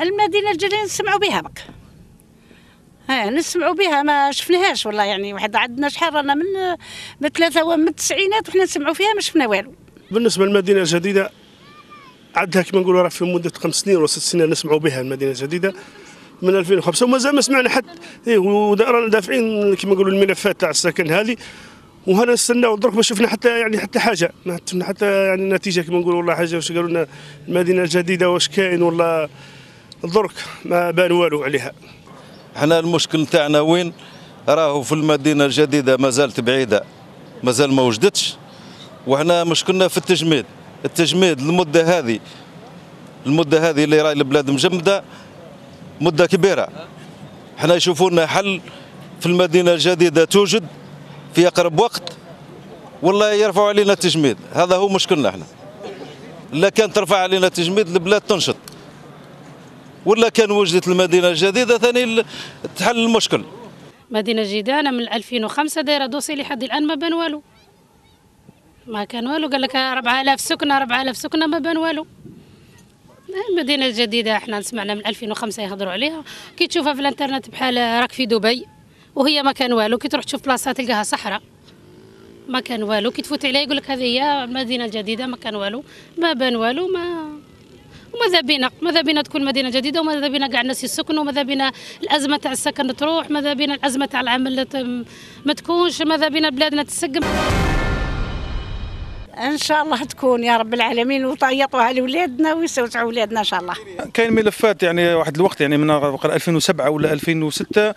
المدينة الجديدة نسمعوا بها بك. ها نسمعوا بها ما شفناهاش والله يعني واحد عندنا شحال رانا من من ثلاثة من التسعينات وحنا نسمعوا فيها ما شفنا والو. بالنسبة للمدينة الجديدة عندها كما نقولوا راه في مدة خمس سنين ولا ست سنين نسمعوا بها المدينة الجديدة من 2005 ومازال ما سمعنا حتى إيه ورانا دافعين كما نقولوا الملفات تاع السكن هذه. وهنا نستناو درك ما شفنا حتى يعني حتى حاجة ما شفنا حتى يعني نتيجة كما نقولوا والله حاجة واش قالوا لنا المدينة الجديدة واش كاين ولا درك ما بان والو عليها. إحنا المشكل نتاعنا وين؟ راهو في المدينة الجديدة ما زالت بعيدة مازال ما وجدتش وحنا مشكلنا في التجميد. التجميد المدة هذه المدة هذه اللي راهي البلاد مجمدة مدة كبيرة. إحنا يشوفوا لنا حل في المدينة الجديدة توجد في أقرب وقت والله يرفعوا علينا التجميد. هذا هو مشكلنا إحنا لا كان ترفع علينا التجميد البلاد تنشط. ولا كان وجدت المدينة الجديده ثاني تحل المشكل. مدينة جديدة أنا من 2005 دايرة دوسي لحد الآن ما بان والو. ما كان والو قال لك 4000 سكنة 4000 سكنة ما بان والو. المدينة الجديده إحنا سمعنا من 2005 يهضروا عليها. كي تشوفها في الإنترنت بحال راك في دبي وهي ما كان والو. كي تروح تشوف بلاصة تلقاها صحراء ما كان والو. كي تفوت عليها يقول لك هذه هي المدينة الجديده ما كان والو. ما بان والو ما وماذا بينا؟ ماذا بينا تكون مدينة جديدة؟ وماذا بينا كاع الناس يسكنوا وماذا بينا الأزمة تاع السكن تروح؟ ماذا بينا الأزمة تاع العمل ما تكونش؟ ماذا بينا بلادنا تسقم؟ إن شاء الله تكون يا رب العالمين وطيطوها لولادنا ويسوسعوا ولادنا إن شاء الله. كاين ملفات يعني واحد الوقت يعني من 2007 ولا 2006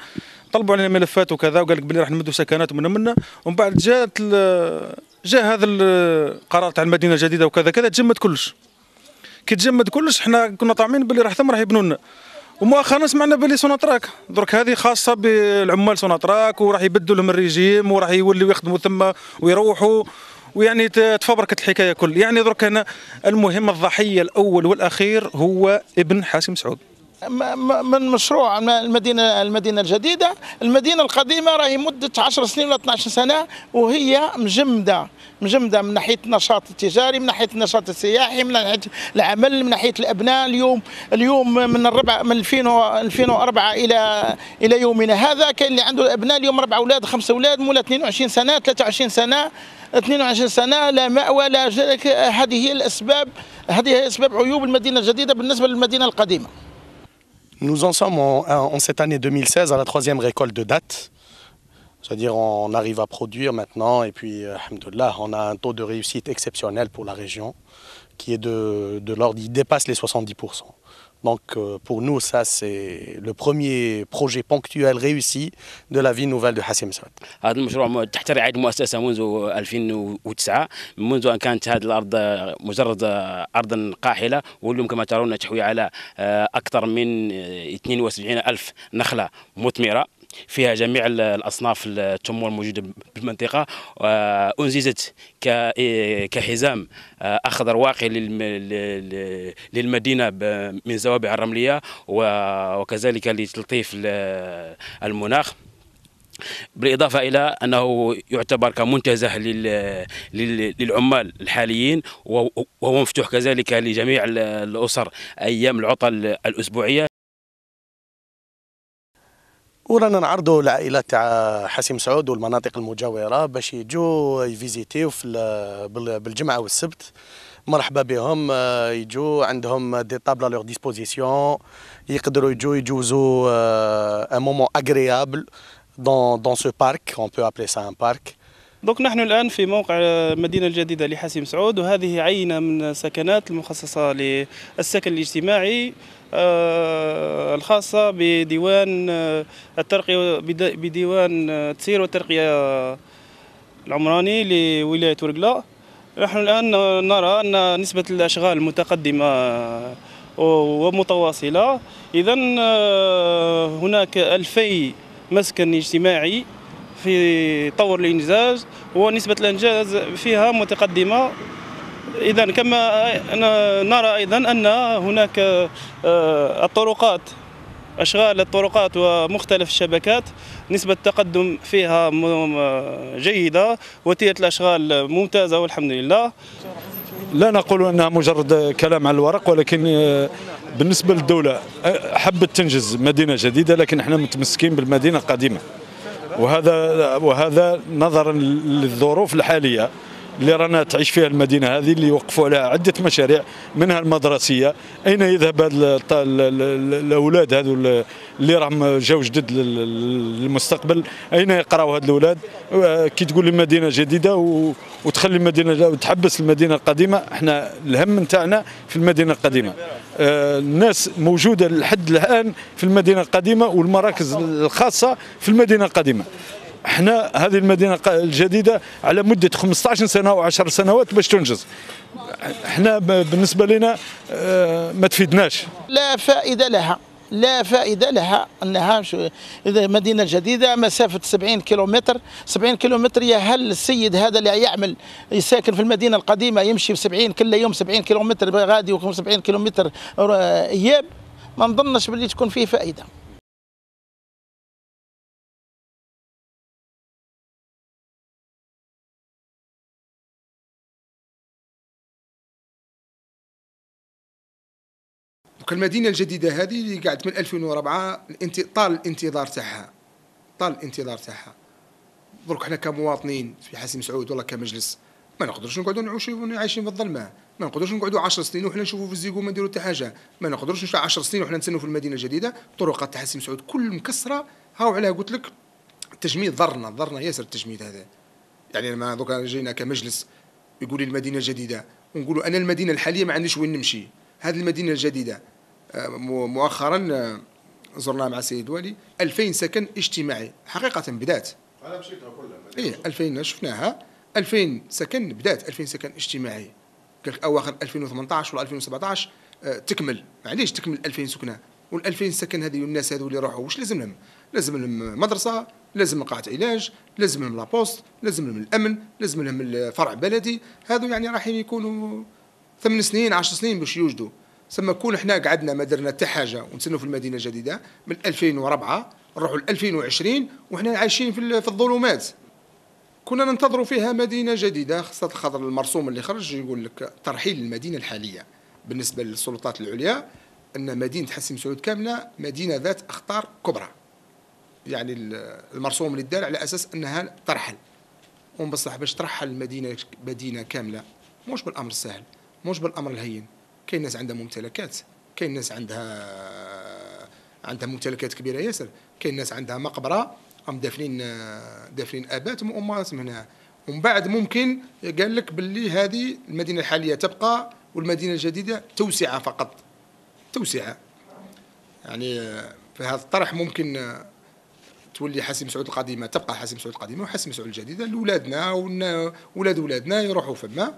طلبوا علينا ملفات وكذا وقال لك بلي راح نمدوا سكنات من منا. ومن بعد جات جاء هذا القرار تاع المدينة الجديدة وكذا كذا تجمد كلش. كي تجمد كلش. حنا كنا طامعين باللي راح ثم راح يبنوا لنا. ومؤخرا سمعنا باللي سوناتراك درك هذه خاصة بالعمال سوناتراك وراح يبدلوا لهم الريجيم وراح يوليوا يخدموا ثم ويروحوا. ويعني تفبركت الحكاية كل. يعني درك أنا المهم الضحية الأول والأخير هو ابن حاسم سعود. من مشروع المدينة المدينة الجديدة. المدينة القديمة راهي مدة 10 سنين ولا 12 سنة وهي مجمدة. مجمدة من ناحية النشاط التجاري من ناحية النشاط السياحي من ناحية العمل من ناحية الأبناء. اليوم اليوم من الربع من 2004 إلى إلى يومنا هذا. كاين اللي عنده ابناء اليوم أربع أولاد خمسة أولاد مولا 22 سنة 23 سنة. 22 سنة لا مأوى لا هذه هي الاسباب هذه هي أسباب عيوب المدينة الجديدة بالنسبة للمدينة القديمة. Nous en sommes en, cette année 2016 à la troisième récolte de date. C'est-à-dire on arrive à produire maintenant et puis, euh, on a un taux de réussite exceptionnel pour la région qui est de, de l'ordre, il dépasse les 70%. Donc euh, pour nous, ça c'est le premier projet ponctuel réussi de la ville nouvelle de Hassim Saad. هذا المشروع تحت رعاية المؤسسة منذ 2009 منذ أن كانت هذه الأرض مجرد أرض قاحلة واليوم كما ترون تحوي على أكثر من 72 ألف نخلة مثمرة فيها جميع الأصناف التمور الموجودة بالمنطقة انزجت كحزام أخضر واقي للمدينة من زوابع الرملية وكذلك لتلطيف المناخ بالإضافة إلى أنه يعتبر كمنتزه للعمال الحاليين وهو مفتوح كذلك لجميع الأسر أيام العطل الأسبوعية. ورانا نعرضوا العائلات تاع حسيم سعود والمناطق المجاورة باش يجوا يفيزيتيو في بالجمعة والسبت. مرحبا بهم. يجوا عندهم des tables à leur disposition يقدروا يجوا يجوزوا un moment agréable dans dans ce parc on peut appeler ça un parc donc نحن الآن في موقع المدينة الجديدة لحاسي مسعود وهذه عينة من السكنات المخصصة للسكن الاجتماعي. الخاصة بديوان الترقية بديوان التسيير والترقية العمراني لولاية ورقلة. نحن الآن نرى أن نسبة الأشغال متقدمة ومتواصلة. إذا هناك ألفي مسكن اجتماعي في طور الإنجاز ونسبة الإنجاز فيها متقدمة. اذا كما نرى أيضا أن هناك الطرقات أشغال الطرقات ومختلف الشبكات نسبة التقدم فيها جيدة وتيره الأشغال ممتازة والحمد لله. لا نقول أنها مجرد كلام على الورق ولكن بالنسبة للدولة أه، حبت تنجز مدينة جديدة لكن إحنا متمسكين بالمدينة القديمة. وهذا وهذا نظرا للظروف الحالية. اللي رانا تعيش فيها المدينة هذه اللي وقفوا عليها عدة مشاريع منها المدرسية. أين يذهب هذا الأولاد هذو اللي راهم جاو جدد للمستقبل؟ أين يقراوا هاد الأولاد؟ كي تقول لي مدينة جديدة وتخلي المدينة وتحبس المدينة القديمة إحنا الهم نتاعنا في المدينة القديمة. آه، الناس موجودة لحد الآن في المدينة القديمة والمراكز الخاصة في المدينة القديمة. إحنا هذه المدينة الجديدة على مدة 15 سنة أو 10 سنوات باش تنجز. إحنا بالنسبة لنا آه، ما تفيدناش. لا فائدة لها. لا فائدة لها أنها إذا مدينة جديدة مسافة 70 كيلومتر. 70 كيلومتر يا هل السيد هذا اللي يعمل يساكن في المدينة القديمة يمشي 70 كل يوم 70 كيلومتر غادي و70 كيلومتر إياب. ما نظنش باللي تكون فيه فائدة. المدينة الجديدة هذه اللي قعدت من 2004 طال الانتظار تاعها. طال الانتظار تاعها. درك حنا كمواطنين في حسيم سعود ولا كمجلس ما نقدرش نقعدوا نعيشوا عايشين في الظلمة. ما نقدرش نقعدوا 10 سنين وحنا نشوفوا في الزيقو ما نديروا حتى حاجة. ما نقدرش نشوفوا 10 سنين وحنا نتسنوا في المدينة الجديدة. طرقات تاع حسيم سعود كل مكسرة. هاو عليها قلت لك التجميد ضرنا ضرنا ياسر التجميد هذا. يعني لما دوكا جينا كمجلس يقول لي المدينة الجديدة. ونقولوا أنا المدينة الحالية ما عنديش وين نمشي. هذه المدينة الجديدة. مؤخرا آه، زرنا مع السيد والي. 2000 سكن اجتماعي حقيقة بدات. أنا مشيتها كلها إيه 2000 شفناها. 2000 سكن بدات. 2000 سكن اجتماعي. قال لك أواخر 2018 ولا 2017 آه، تكمل. معليش تكمل 2000 سكنة. وال 2000 سكن هذه الناس هذو اللي راحوا واش لازم لهم؟ لازم لهم مدرسة لازم قاعة علاج لازم لهم لابوست لازم لهم الأمن لازم لهم الفرع بلدي. هذو يعني راح يكونوا ثمان سنين 10 سنين باش يوجدوا. سما كون إحنا قعدنا ما درنا حتى حاجة ونسنوا في المدينة الجديدة من 2004 نروحوا ل 2020 وحنا عايشين في الظلمات. كنا ننتظروا فيها مدينة جديدة خاصة الخضر المرسوم اللي خرج يقول لك ترحيل المدينة الحالية. بالنسبة للسلطات العليا أن مدينة حسيم سعود كاملة مدينة ذات أخطار كبرى. يعني المرسوم اللي دار على أساس أنها ترحل. ومن بصح باش ترحل المدينة مدينة كاملة مش بالأمر السهل مش بالأمر الهين. كاين ناس عندها ممتلكات كاين ناس عندها عندها ممتلكات كبيرة ياسر كاين ناس عندها مقبرة هم دافنين دافنين اباتهم وامهاتهم هنا. ومن بعد ممكن قال لك باللي هذه المدينة الحالية تبقى والمدينة الجديدة توسعة فقط. توسعة. يعني في هذا الطرح ممكن تولي حاسم سعود القديمة تبقى حاسم سعود القديمة وحاسم سعود الجديدة لاولادنا وولاد اولادنا يروحوا فما.